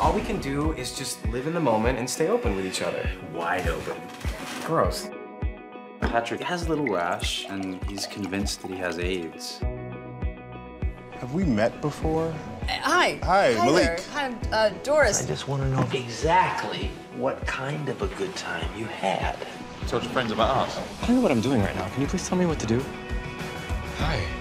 All we can do is just live in the moment and stay open with each other. Wide open. Gross. Patrick has a little rash, and he's convinced that he has AIDS. Have we met before? Uh, hi. Hi, Hi Malik. Hi, I'm uh, Doris. I just want to know exactly what kind of a good time you had. Told your friends about us. I don't know what I'm doing right now. Can you please tell me what to do? Hi.